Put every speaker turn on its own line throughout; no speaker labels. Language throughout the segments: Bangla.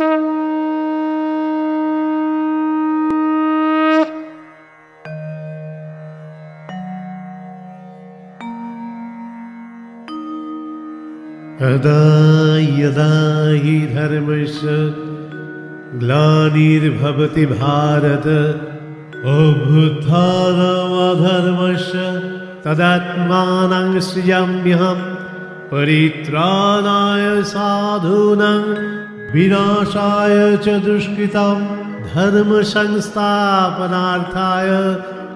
यदा यदा हि धर्मस्य ग्लानिर्भवति भारत अभ्युत्थानमधर्मस्य तदात्मानं सृजाम्यहं परित्राणाय साधूनां विनाशाय च दुष्कृतं धर्मसंस्थापनार्थाय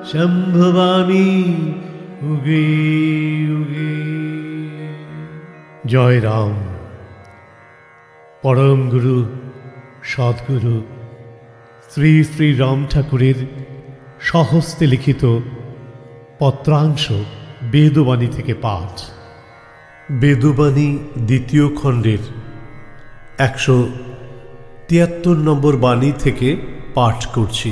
सम्भवामि युगे युगे জয় রাম পরম গুরু সদ্গুরু শ্রী শ্রী রাম ঠাকুরের সহস্তে লিখিত পত্রাংশ বেদবাণী থেকে পাঠ বেদবাণী দ্বিতীয় খণ্ডের একশো তিয়াত্তর নম্বর বাণী থেকে পাঠ করছি।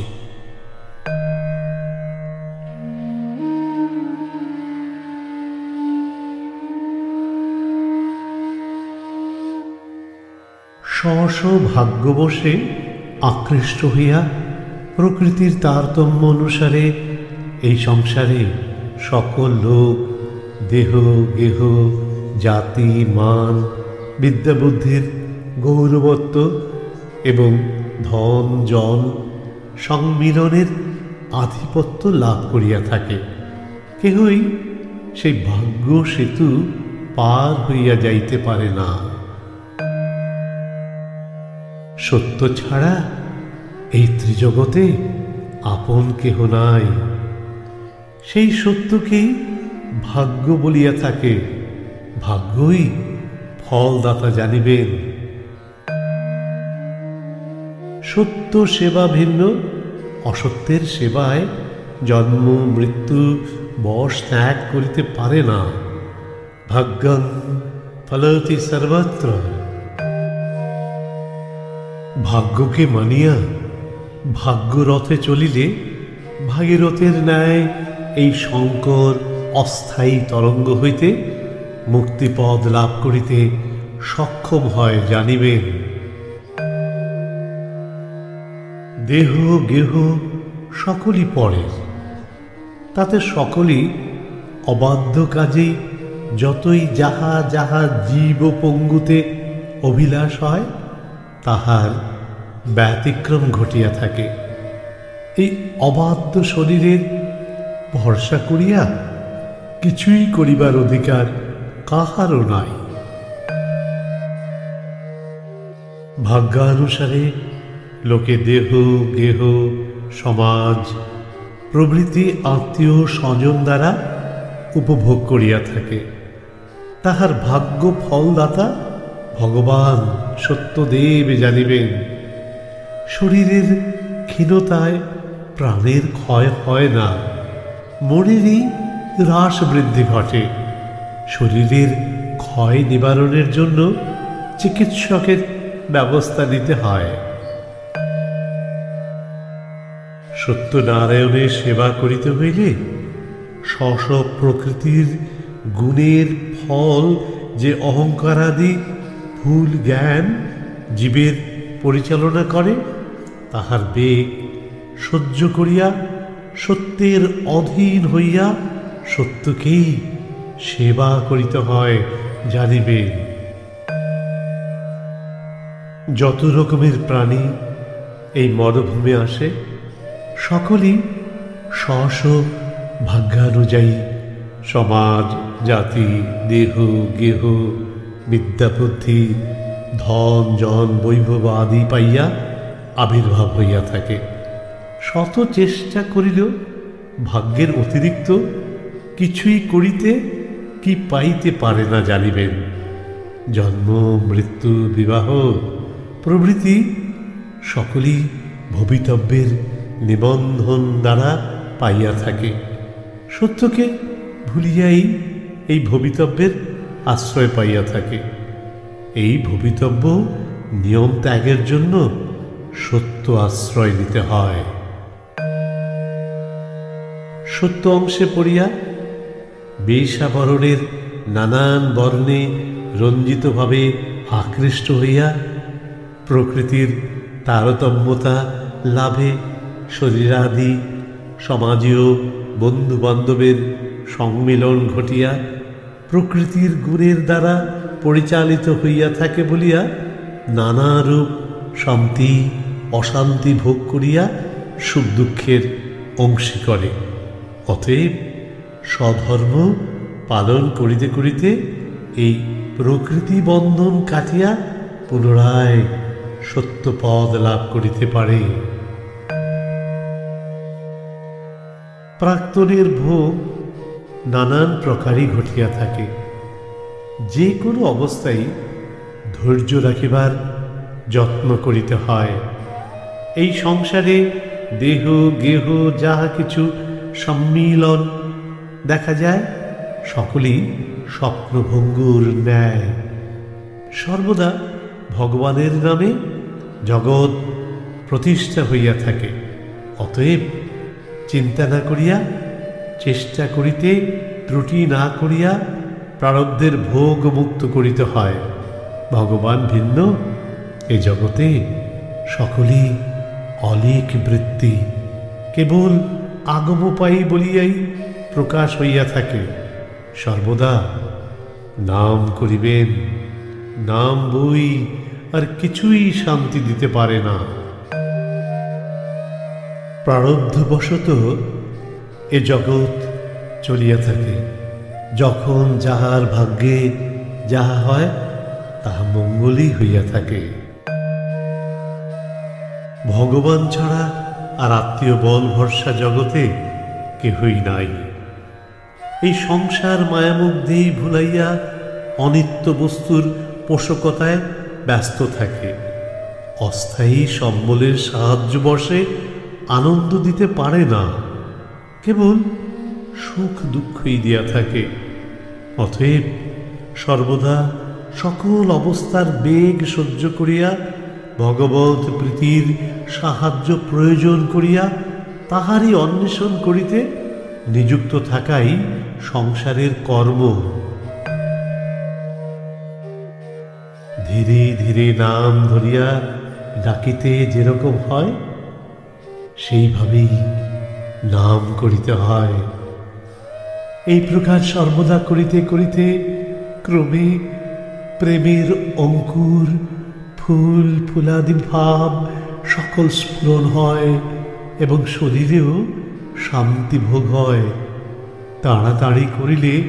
স্ব ভাগ্যবশে আকৃষ্ট হইয়া প্রকৃতির তারতম্য অনুসারে এই সংসারে সকল লোক, দেহ, গেহ, জাতি, মান, বিদ্যাবুদ্ধির গৌরবত্ব এবং ধন জল সংমিলনের আধিপত্য লাভ করিয়া থাকে। কেহই সেই ভাগ্য সেতু পার হইয়া যাইতে পারে না। সত্য ছাড়া এই ত্রিজগতে আপন কেহ নাই। সেই সত্যকেই ভাগ্য বলিয়া থাকে। ভাগ্যই ফলদাতা জানিবেন। সত্য সেবা ভিন্ন, অসত্যের সেবায় জন্ম, মৃত্যু, বশ ত্যাগ করিতে পারে না। ভাগ্যং ফলতি সর্বত্র। ভাগ্যকে মানিয়া ভাগ্যরথে চলিলে ভাগীরথের ন্যায় এই শঙ্কর অস্থায়ী তরঙ্গ হইতে মুক্তিপদ লাভ করিতে সক্ষম হয় জানিবেন। দেহ গেহ সকলই পড়ে। তাতে সকলই অবাধ্য কাজেই যতই যাহা যাহা জীব পঙ্গুতে অভিলাষ হয়, তাহার ব্যতিক্রম ঘটিয়া থাকে। এই অবাধ্য শরীরের ভরসা করিয়া কিছুই করিবার অধিকার কাহারও নাই। ভাগ্যানুসারে লোকে দেহ গেহ সমাজ, প্রভৃতি আত্মীয় স্বজন দ্বারা উপভোগ করিয়া থাকে। তাহার ভাগ্য ফলদাতা ভগবান সত্যদেব জানিবেন। শরীরের ক্ষীণতায় প্রাণের ক্ষয় হয় না। মনেরই হ্রাস বৃদ্ধি ঘটে। শরীরের ক্ষয় নিবারণের জন্য চিকিৎসকের ব্যবস্থা নিতে হয়। সত্যনারায়ণের সেবা করিতে হইলে স্ব প্রকৃতির গুণের ফল যে অহংকারাদি, ভুল জ্ঞান জীবের পরিচালনা করে, তাহার বেগ সহ্য করিয়া সত্যের অধীন হইয়া সত্যকেই সেবা করিতে হয় জানিবে। যত রকমের প্রাণী এই মরুভূমে আসে সকলেই স্ব ভাগ্যানুযায়ী সমাজ, জাতি, দেহ, গেহ বিদ্যাবুদ্ধি ধন, জন, বৈভব আদি পাইয়া আবির্ভাব হইয়া থাকে। শত চেষ্টা করিলেও ভাগ্যের অতিরিক্ত কিছুই করিতে কি পাইতে পারে না জানিবেন। জন্ম, মৃত্যু, বিবাহ, প্রভৃতি সকলেই ভবিতব্যের নিবন্ধন দ্বারা পাইয়া থাকে। সত্যকে ভুলিয়াই এই ভবিতব্যের আশ্রয় পাইয়া থাকে। এই ভবিতব্য নিয়ম ত্যাগের জন্য সত্য আশ্রয় নিতে হয়। সত্য অংশে পড়িয়া বেশাবরণের নানান বর্ণে রঞ্জিতভাবে আকৃষ্ট হইয়া প্রকৃতির তারতম্যতা লাভে শরীরাদি, সমাজীয় বন্ধু বান্ধবের সংমিলন ঘটিয়া প্রকৃতির গুণের দ্বারা পরিচালিত হইয়া থাকে বলিয়া নানারূপ শান্তি, অশান্তি ভোগ করিয়া সুখ দুঃখের অংশী করে। অতএব স্বধর্ম পালন করিতে করিতে এই প্রকৃতি বন্ধন কাটিয়া পুনরায় সত্যপদ লাভ করিতে পারে। প্রাক্তনের ভোগ নানান প্রকারই ঘটিয়া থাকে। যে কোনো অবস্থায় ধৈর্য রাখিবার যত্ন করিতে হয়। এই সংসারে দেহ, গেহ, যাহা কিছু সম্মিলন, দেখা যায়, সকলেই স্বপ্নভঙ্গুর ন্যায়। সর্বদা ভগবানের নামে জগৎ প্রতিষ্ঠা হইয়া থাকে, অতএব চিন্তা না করিয়া, চেষ্টা করিতে ত্রুটি না করিয়া প্রারব্ধের ভোগ মুক্ত করিতে হয়। ভগবান ভিন্ন, এ জগতে সকলেই অলেক বৃত্তি। কেবল আগমপায়ী বলিয়াই প্রকাশ হইয়া থাকে। সর্বদা নাম করিবেন, নাম বই আর কিছুই শান্তি দিতে পারে না। প্রারব্ধবশত এ জগৎ চলিয়া থাকে। যখন যাহার ভাগ্যে যাহা হয়, তাহা মঙ্গলই হইয়া থাকে। ভগবান ছাড়া আর আত্মীয় বল ভরসা জগতে কেহই নাই। এই সংসার মায়ামুখ দিয়েই ভুলাইয়া অনিত্য বস্তুর পোষকতায় ব্যস্ত থাকে। অস্থায়ী সম্বলের সাহায্য বসে আনন্দ দিতে পারে না। কেবল সুখ দুঃখই দিয়া থাকে। অতএব সর্বদা সকল অবস্থার বেগ সহ্য করিয়া ভগবত প্রীতির সাহায্য প্রয়োজন করিয়া তাহারই অন্বেষণ করিতে নিযুক্ত থাকাই সংসারের কর্ম। ধীরে ধীরে নাম ধরিয়া ডাকিতে যেরকম হয় সেইভাবেই নাম করিতে হয়। এই প্রকার সর্বদা করিতে করিতে ক্রমে প্রেমের অঙ্কুর, ফুল ফুলাদি ভাব সকল স্ফুরণ হয় এবং শরীরেও শান্তি ভোগ হয়। তাড়াতাড়ি করিলে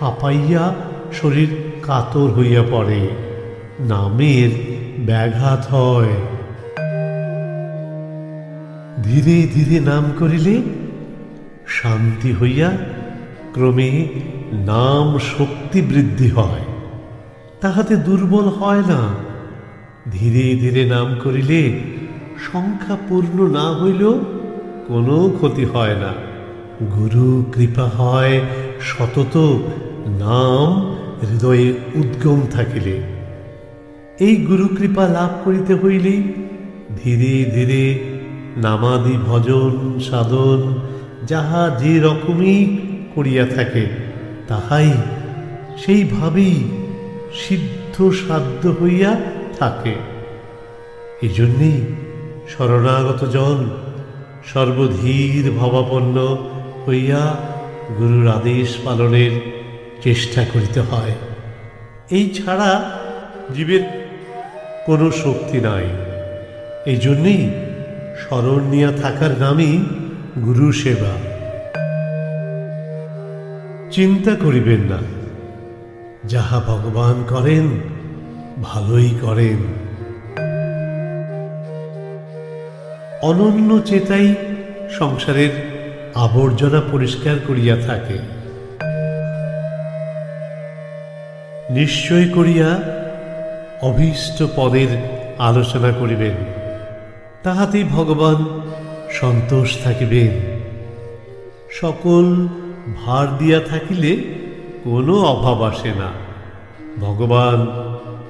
হাঁপাইয়া শরীর কাতর হইয়া পড়ে। নামের ব্যাঘাত হয়। ধীরে ধীরে নাম করিলে শান্তি হইয়া ক্রমে নাম শক্তি বৃদ্ধি হয়। তাহাতে দুর্বল হয় না। ধীরে ধীরে নাম করিলে সংখ্যা পূর্ণ না হইলেও কোনো ক্ষতি হয় না। গুরু কৃপা হয়, সতত নাম হৃদয়ে উদ্গম থাকিলে। এই গুরু কৃপা লাভ করিতে হইলেই ধীরে ধীরে নামাদি ভজন, সাধন, যাহা যে রকমই করিয়া থাকে, তাহাই সেইভাবেই সিদ্ধ সাধ্য হইয়া থাকে। এই জন্যেই শরণাগত জন সর্বধীর ভাবাপন্ন হইয়া গুরুর আদেশ পালনের চেষ্টা করিতে হয়। এই ছাড়া জীবের কোনো শক্তি নাই। এই জন্যেই স্মরণ নিয়া থাকার নামই গুরু সেবা। চিন্তা করিবেন না, যাহা ভগবান করেন, ভালোই করেন। অনন্য চেতাই সংসারের আবর্জনা পরিষ্কার করিয়া থাকে। নিশ্চয় করিয়া অভীষ্ট পদের আলোচনা করিবেন। তাহাতেই ভগবান সন্তোষ থাকিবেন। সকল ভার দিয়া থাকিলে কোনো অভাব আসে না। ভগবান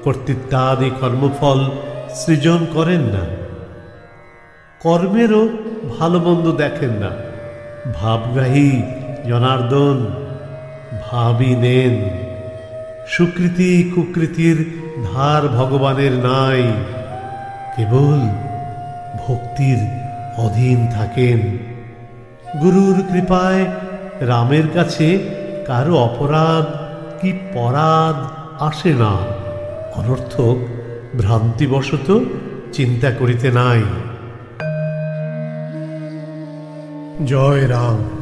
কর্তৃত্বাদি কর্মফল সৃজন করেন না। কর্মেরও ভালো মন্দ দেখেন না। ভাবগ্রাহী জনার্দন ভাবই নেন। সুকৃতি কুকৃতির ধার ভগবানের নাই। কেবল ভক্তির অধীন থাকেন। গুরুর কৃপায় রামের কাছে কারও অপরাধ কি পরাধ আসে না। অনর্থক ভ্রান্তিবশত চিন্তা করিতে নাই। জয় রাম।